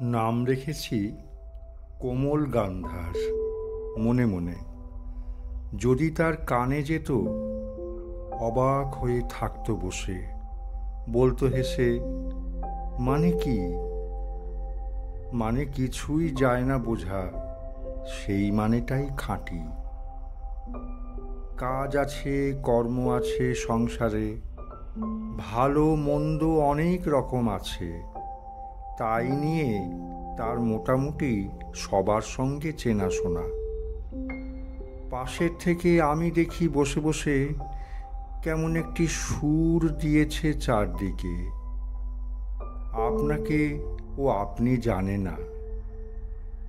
নাম রেখেছি কোমল গান্ধার, মনে মনে। যদি তার কানে যেত, অবাক হয়ে থাকতো বসে। বলতো হেসে মানে কি? মানে কিছুই যায় না বোঝা, সেই মানেটাই খাঁটি। কাজ আছে, কর্ম আছে, সংসারে, ভালো মন্দ অনেক রকম আছে। তাই নিয়ে তার মোটামুটি সবার সঙ্গে চেনাশোনা। পাশের থেকে আমি দেখি বসে বসে কেমন একটি সুর দিয়েছে চারদিকে। আপনাকে ও আপনি জানে না।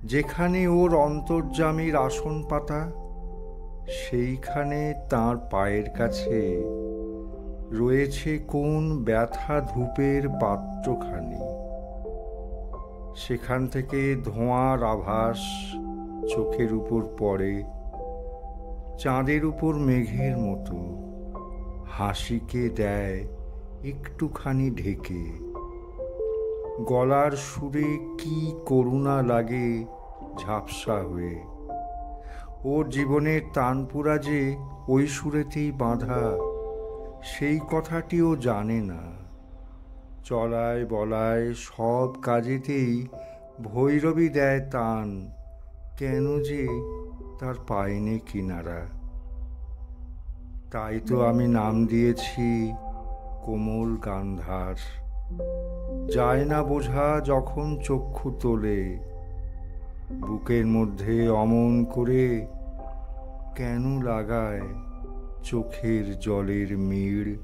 যেখানে ওর অন্তর্জামীর আসন পাতা, সেইখানে তার পায়ের কাছে রয়েছে কোন ব্যথা ধূপের পাত্রখানি। সেখান থেকে ধোঁয়ার আভাস চোখের উপর পড়ে, চাঁদের উপর মেঘের মতো হাসিকে দেয় একটুখানি ঢেকে। গলার সুরে কি করুণা লাগে ঝাপসা হয়ে। ওর জীবনের তানপুরা যে ওই সুরেতেই বাঁধা, সেই কথাটিও জানে না। চলায় বলায় সব কাজেতেই ভৈরবী দেয় তান। কেন যে তার পায়নি কিনারা। তাই তো আমি নাম দিয়েছি কোমল গান্ধার। যায় না বোঝা যখন চক্ষু তোলে। বুকের মধ্যে অমন করে কেন লাগায় চোখের জলের মিড়।